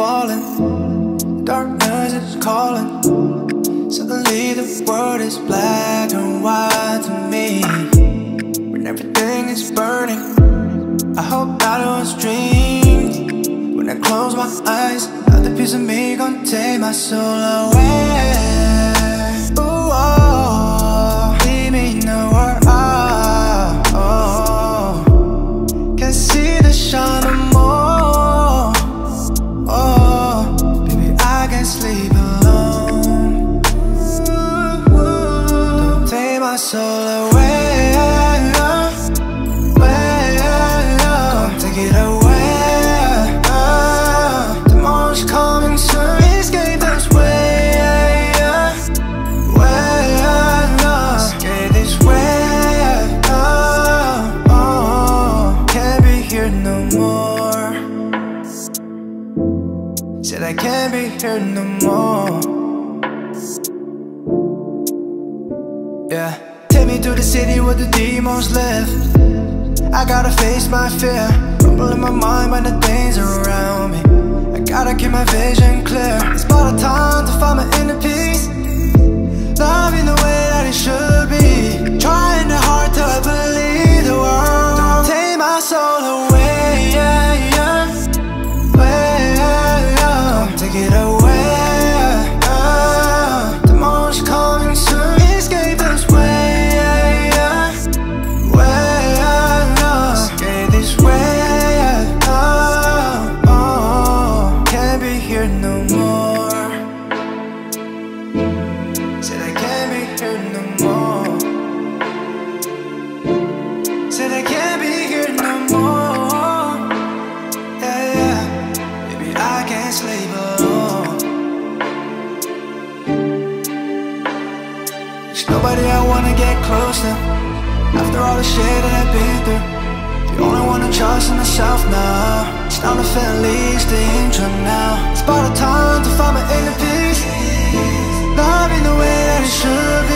falling, darkness is calling. Suddenly the world is black and white to me. When everything is burning, I hope that it was dreams. When I close my eyes, another piece of me gon' take my soul away. Soul away. away. Don't take it away. Tomorrow's coming soon. Escape this way. way. Escape this way. Oh. Can't be here no more. Said I can't be here no more. Yeah. Me to the city where the demons live. I gotta face my fear. Rumble in my mind when the things are around me. I gotta keep my vision clear. It's about time to find my inner peace. Loving the way that it should I can't be here no more. Yeah, yeah. Baby, I can't sleep alone. There's nobody I wanna get close to. After all the shit that I've been through, the only one I trust in myself now. It's time to finish the intro now. It's about time to find my inner peace. Loving the way that it should